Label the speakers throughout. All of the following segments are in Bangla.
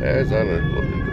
Speaker 1: as I learned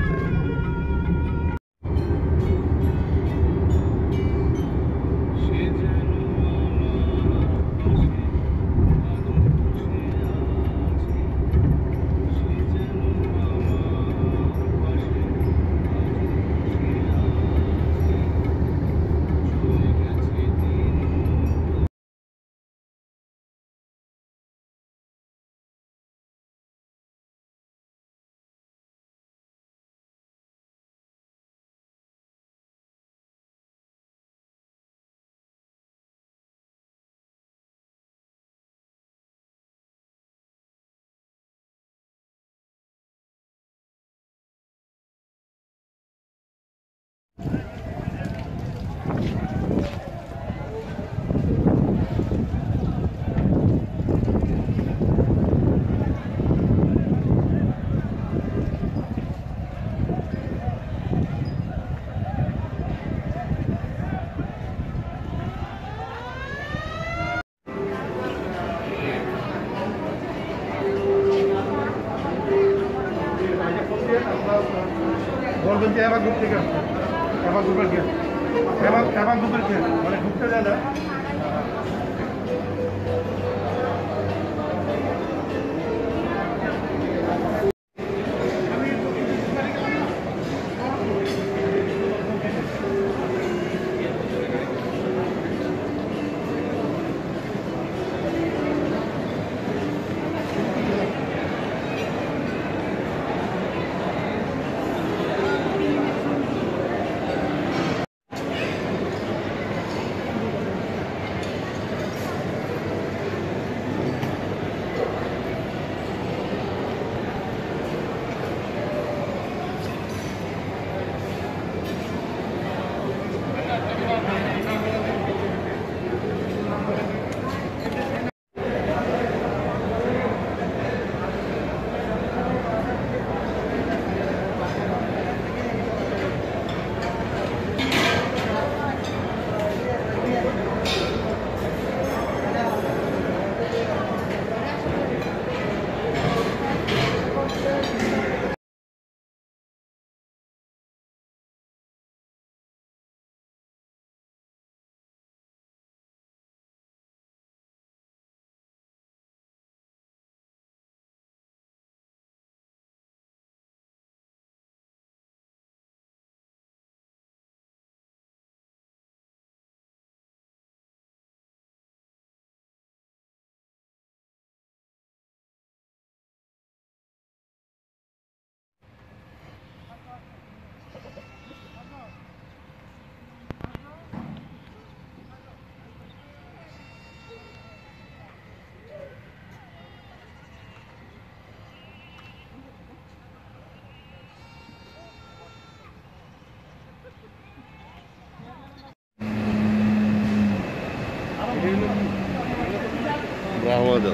Speaker 2: বলবেন যে এবার গ্রুপ থেকে আসছে এবার গ্রুপের গেট এবার এবার গ্রুপের গেট মানে ঢুকতে যায় না
Speaker 1: ده هو ده